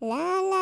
La la.